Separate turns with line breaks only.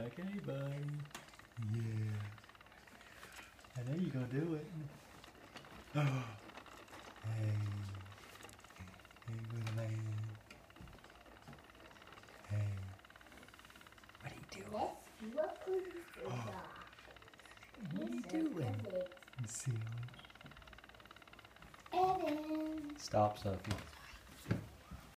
Okay, buddy. Yeah. I know you're gonna do it. Oh. Hey. Hey, little man. Hey. What are you doing?
Let's look.
What are you doing? Silly. Stop, Sophie.